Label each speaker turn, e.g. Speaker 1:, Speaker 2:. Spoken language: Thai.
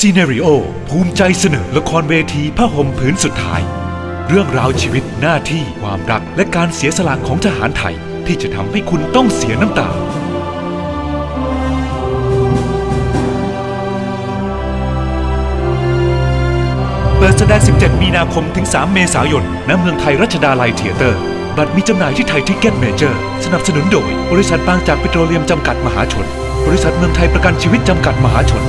Speaker 1: Scenario ภูมิใจเสนอละครเวทีผ้าห่มผืนสุดท้าย เรื่องราวชีวิตหน้าที่ความรักและการเสียสละของทหารไทย ที่จะทำให้คุณต้องเสียน้ำตา เปิดแสดง 17 มีนาคมถึง 3 เมษายน ณ เมืองไทยรัชดาลัยเธียเตอร์ บัตรมีจำหน่ายที่ Thaiticketmajor สนับสนุนโดย บริษัทบางจากปิโตรเลียมจำกัดมหาชน บริษัทเมืองไทยประกันชีวิตจำกัดมหาชน